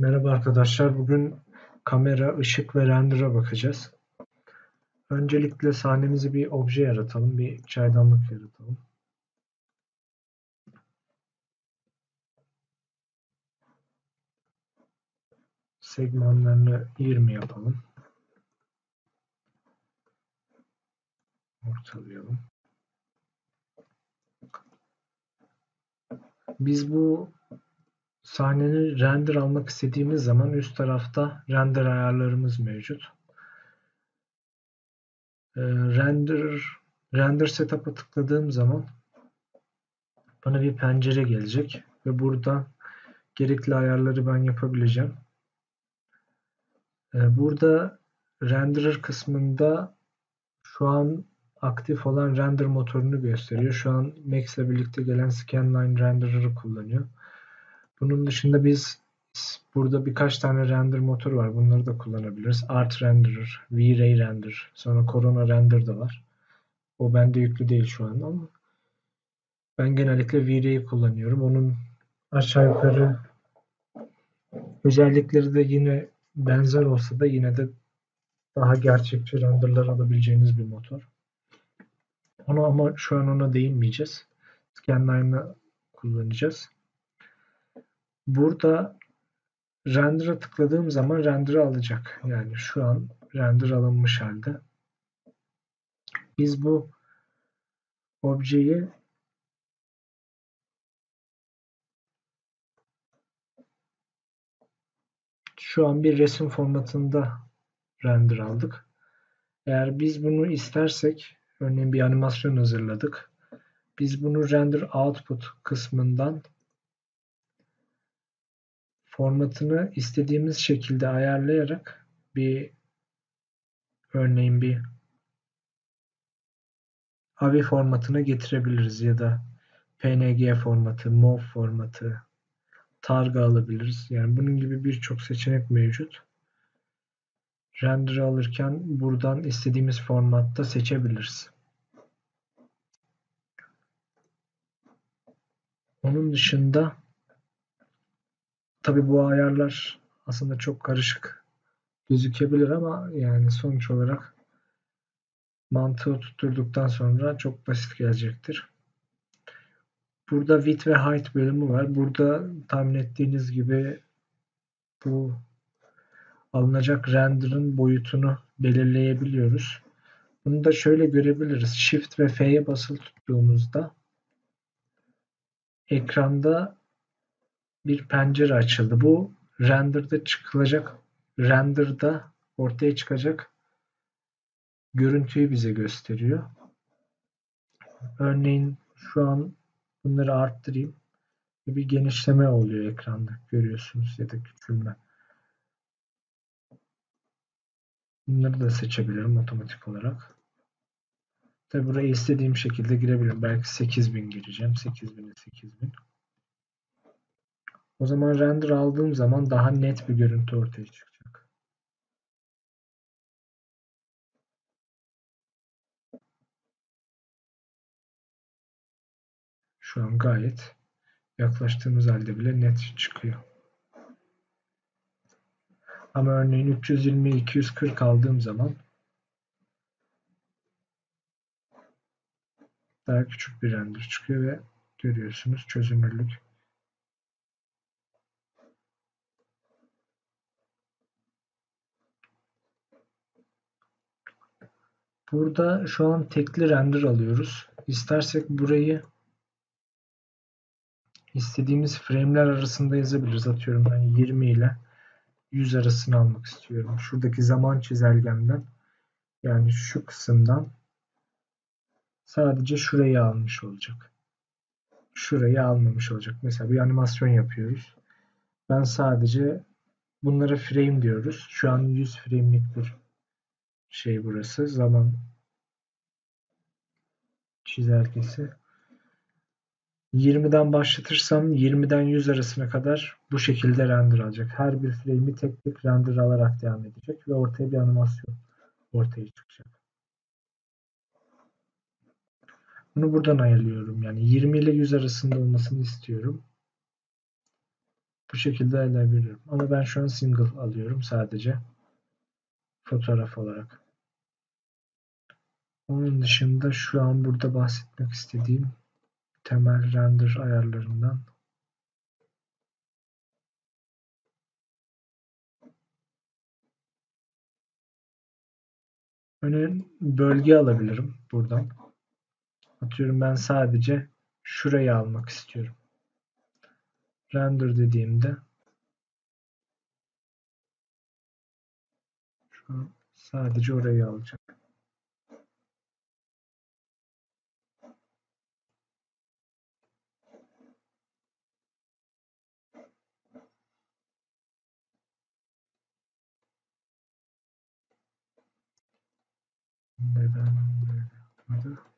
Merhaba arkadaşlar. Bugün kamera, ışık ve render'a bakacağız. Öncelikle sahnemizi bir obje yaratalım. Bir çaydanlık yaratalım. Segmentlerini 20 yapalım. Ortalayalım. Biz bu sahnenin render almak istediğimiz zaman üst tarafta render ayarlarımız mevcut. Ee, render render setup'a tıkladığım zaman bana bir pencere gelecek ve burada gerekli ayarları ben yapabileceğim. Ee, burada renderer kısmında şu an aktif olan render motorunu gösteriyor. Şu an Max ile birlikte gelen Scanline Renderer'ı kullanıyor. Bunun dışında biz burada birkaç tane render motor var. Bunları da kullanabiliriz. Art Renderer, V-Ray Render, sonra Corona Render da var. O bende yüklü değil şu an ama ben genellikle V-Ray'i kullanıyorum. Onun aşağı yukarı özellikleri de yine benzer olsa da yine de daha gerçekçi renderlar alabileceğiniz bir motor. Onu ama şu an ona değinmeyeceğiz. Scanline'ı kullanacağız. Burada render'a tıkladığım zaman render'ı alacak. Yani şu an render alınmış halde. Biz bu objeyi şu an bir resim formatında render aldık. Eğer biz bunu istersek örneğin bir animasyon hazırladık. Biz bunu render output kısmından formatını istediğimiz şekilde ayarlayarak bir örneğin bir AVI formatına getirebiliriz ya da PNG formatı, MOV formatı, targa alabiliriz. Yani bunun gibi birçok seçenek mevcut. Render alırken buradan istediğimiz formatta seçebiliriz. Onun dışında Tabii bu ayarlar aslında çok karışık gözükebilir ama yani sonuç olarak mantığı tutturduktan sonra çok basit gelecektir. Burada width ve height bölümü var. Burada tahmin ettiğiniz gibi bu alınacak render'ın boyutunu belirleyebiliyoruz. Bunu da şöyle görebiliriz. Shift ve F'ye basılı tuttuğumuzda ekranda bir pencere açıldı. Bu render'da çıkılacak render'da ortaya çıkacak görüntüyü bize gösteriyor. Örneğin şu an bunları arttırayım. Bir genişleme oluyor ekranda görüyorsunuz ya da küçülme. Bunları da seçebilirim otomatik olarak. Tabi buraya istediğim şekilde girebilirim. Belki 8000 gireceğim. 8000'e 8000. O zaman render aldığım zaman daha net bir görüntü ortaya çıkacak. Şu an gayet yaklaştığımız halde bile net çıkıyor. Ama örneğin 320 240 aldığım zaman daha küçük bir render çıkıyor ve görüyorsunuz çözünürlük Burada şu an tekli render alıyoruz. İstersek burayı istediğimiz frame'ler arasında yazabiliriz. Atıyorum ben 20 ile 100 arasını almak istiyorum. Şuradaki zaman çizelgemden yani şu kısımdan sadece şurayı almış olacak. Şurayı almamış olacak. Mesela bir animasyon yapıyoruz. Ben sadece bunlara frame diyoruz. Şu an 100 frame'lik bir şey burası. Zaman çizelgesi. 20'den başlatırsam 20'den 100 arasına kadar bu şekilde render alacak. Her bir frame'i tek tek render alarak devam edecek ve ortaya bir animasyon ortaya çıkacak. Bunu buradan ayarlıyorum. Yani 20 ile 100 arasında olmasını istiyorum. Bu şekilde alabilirim. Ama ben şu an single alıyorum sadece. Fotoğraf olarak. Onun dışında şu an burada bahsetmek istediğim temel render ayarlarından Örneğin bölge alabilirim buradan. Atıyorum ben sadece şurayı almak istiyorum. Render dediğimde sadece orayı alacak. Neden böyle yapmadı?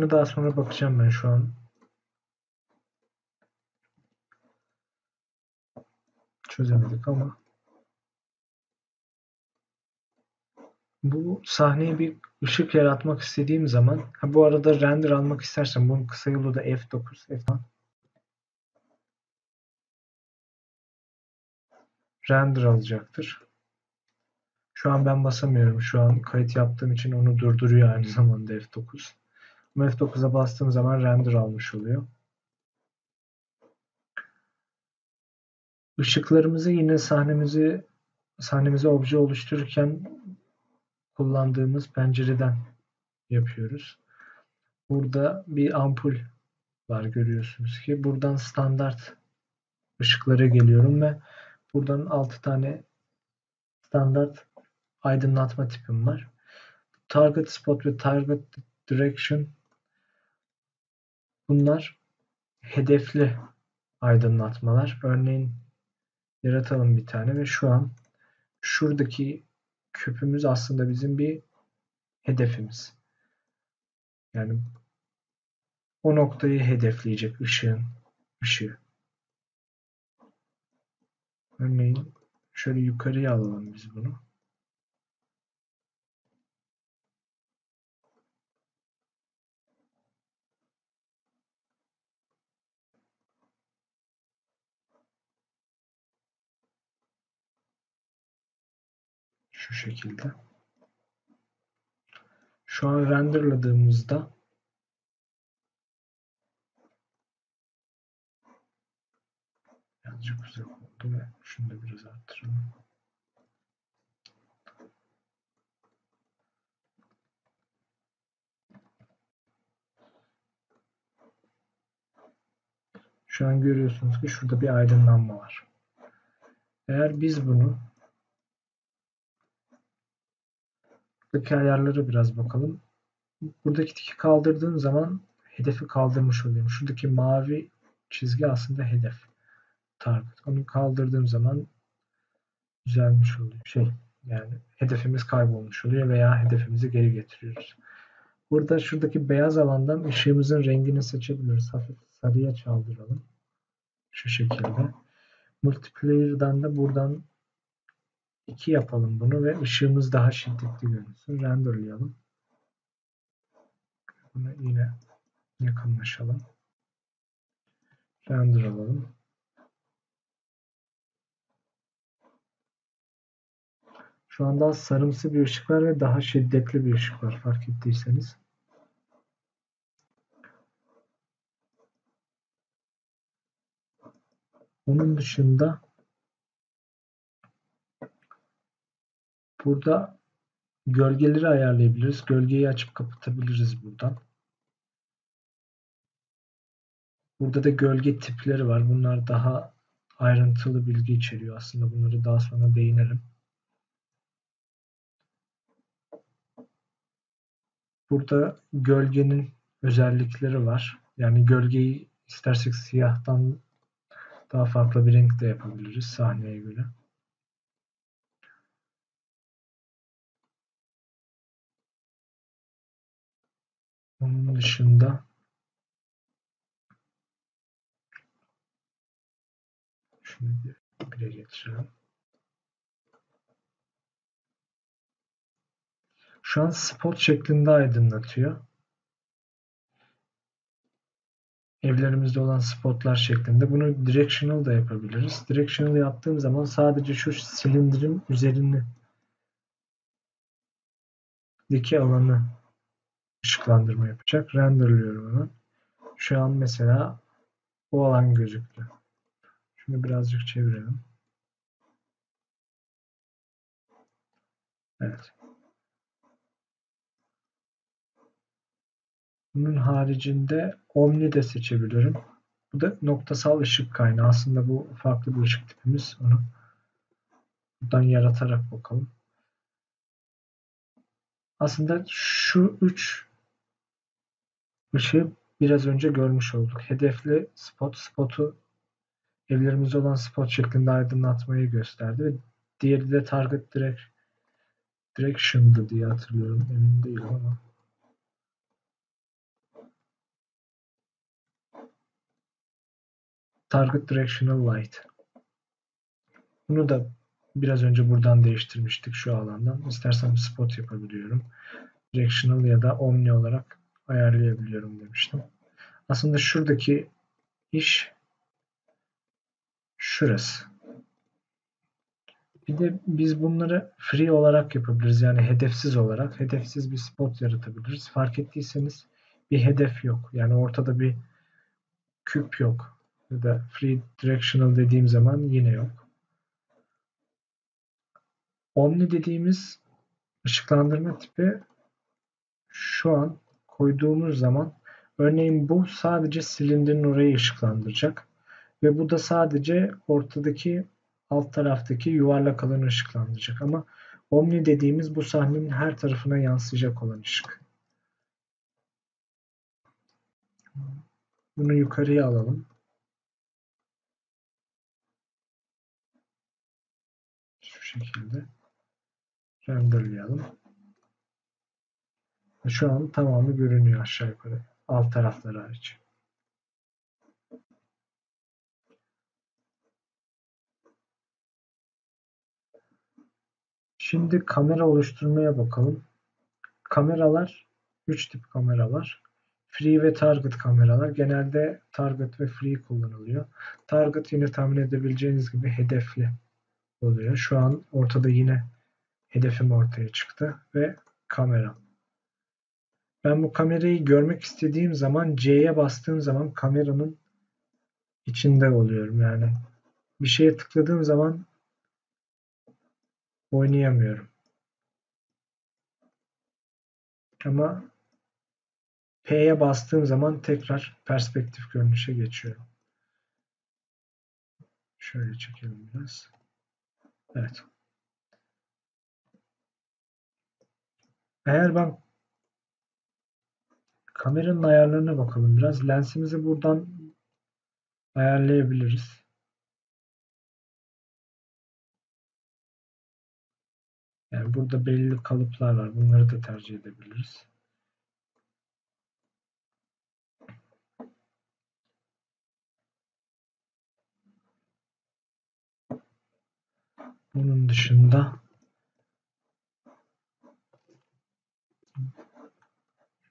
Bunu daha sonra bakacağım ben şu an. Çözemedik ama. Bu sahneye bir ışık yaratmak istediğim zaman ha bu arada render almak istersen bunun kısa yolu da F9, F9. Render alacaktır. Şu an ben basamıyorum. Şu an kayıt yaptığım için onu durduruyor aynı zamanda F9. F9'a bastığım zaman render almış oluyor. Işıklarımızı yine sahnemizi sahnemize obje oluştururken kullandığımız pencereden yapıyoruz. Burada bir ampul var görüyorsunuz ki. Buradan standart ışıklara geliyorum ve buradan 6 tane standart aydınlatma tipim var. Target spot ve target direction Bunlar hedefli aydınlatmalar. Örneğin yaratalım bir tane ve şu an şuradaki küpümüz aslında bizim bir hedefimiz. Yani o noktayı hedefleyecek ışığın ışığı. Örneğin şöyle yukarıya alalım biz bunu. Şu şekilde. Şu an renderladığımızda birazcık uzak oldu ve şunu da biraz arttıralım. Şu an görüyorsunuz ki şurada bir aydınlanma var. Eğer biz bunu Buradaki ayarlara biraz bakalım. Buradaki tiki kaldırdığın zaman hedefi kaldırmış oluyorum. Şuradaki mavi çizgi aslında hedef. Target. Onu kaldırdığım zaman düzelmiş oluyor. Şey yani hedefimiz kaybolmuş oluyor veya hedefimizi geri getiriyoruz. Burada şuradaki beyaz alandan ışığımızın rengini seçebiliriz. Hafif sarıya çaldıralım. Şu şekilde. Multiplayer'dan da buradan 2 yapalım bunu ve ışığımız daha şiddetli görünsün. Renderlayalım. Bunu yine yakınlaşalım. Render alalım. Şu anda sarımsı bir ışık var ve daha şiddetli bir ışık var fark ettiyseniz. Onun dışında Burada gölgeleri ayarlayabiliriz. Gölgeyi açıp kapatabiliriz buradan. Burada da gölge tipleri var. Bunlar daha ayrıntılı bilgi içeriyor aslında. Bunları daha sonra değinelim. Burada gölgenin özellikleri var. Yani gölgeyi istersek siyahtan daha farklı bir renk de yapabiliriz sahneye göre. Onun dışında şunu bir bire getirelim. Şu an spot şeklinde aydınlatıyor. Evlerimizde olan spotlar şeklinde. Bunu directional da yapabiliriz. Directional yaptığım zaman sadece şu silindirin üzerini diki alanı ışıklandırma yapacak. Renderlıyorum hemen. Şu an mesela o alan gözüktü. Şunu birazcık çevirelim. Evet. Bunun haricinde Omni de seçebilirim. Bu da noktasal ışık kaynağı. Aslında bu farklı bir ışık tipimiz. Onu buradan yaratarak bakalım. Aslında şu üç ışığı biraz önce görmüş olduk. Hedefli spot, spotu evlerimizde olan spot şeklinde aydınlatmayı gösterdi ve diğeri de target direct, direction'dı diye hatırlıyorum. Emin değilim ama. Target Directional Light. Bunu da biraz önce buradan değiştirmiştik şu alandan. İstersem spot yapabiliyorum. Directional ya da Omni olarak ayarlayabiliyorum demiştim. Aslında şuradaki iş şurası. Bir de biz bunları free olarak yapabiliriz. Yani hedefsiz olarak. Hedefsiz bir spot yaratabiliriz. Fark ettiyseniz bir hedef yok. Yani ortada bir küp yok ya da free directional dediğim zaman yine yok. Omni dediğimiz ışıklandırma tipi şu an koyduğumuz zaman örneğin bu sadece silindirin orayı ışıklandıracak ve bu da sadece ortadaki alt taraftaki yuvarlak alanı ışıklandıracak ama Omni dediğimiz bu sahnenin her tarafına yansıyacak olan ışık. Bunu yukarıya alalım. şekilde renderlayalım. Şu an tamamı görünüyor aşağı yukarı. Alt tarafları hariç. Şimdi kamera oluşturmaya bakalım. Kameralar 3 tip kamera var. Free ve target kameralar. Genelde target ve free kullanılıyor. Target yine tahmin edebileceğiniz gibi hedefli oluyor. Şu an ortada yine hedefim ortaya çıktı ve kamera. Ben bu kamerayı görmek istediğim zaman C'ye bastığım zaman kameranın içinde oluyorum yani. Bir şeye tıkladığım zaman oynayamıyorum. Ama P'ye bastığım zaman tekrar perspektif görünüşe geçiyorum. Şöyle çekelim biraz. Evet. Eğer ben kameranın ayarlarına bakalım biraz. Lensimizi buradan ayarlayabiliriz. Yani burada belli kalıplar var. Bunları da tercih edebiliriz. Bunun dışında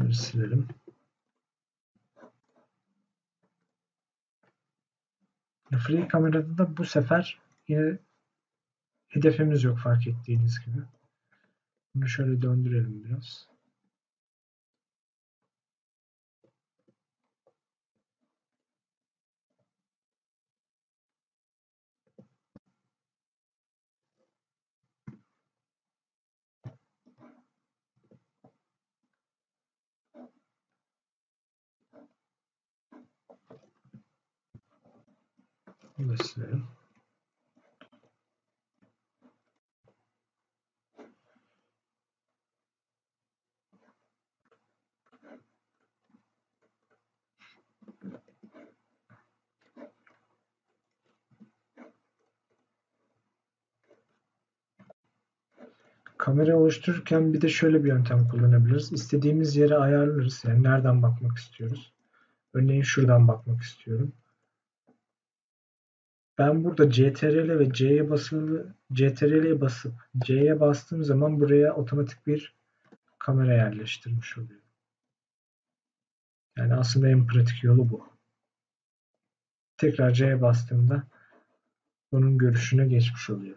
Bunları silelim. Free kamerada da bu sefer yine hedefimiz yok fark ettiğiniz gibi. Bunu şöyle döndürelim biraz. Bunu. Kamera oluştururken bir de şöyle bir yöntem kullanabiliriz. İstediğimiz yere ayarlarız. Yani nereden bakmak istiyoruz. Örneğin şuradan bakmak istiyorum. Ben burada CTRL ve C'ye basılı CTRL'ye basıp C'ye bastığım zaman buraya otomatik bir kamera yerleştirmiş oluyor. Yani aslında en pratik yolu bu. Tekrar C'ye bastığımda onun görüşüne geçmiş oluyor.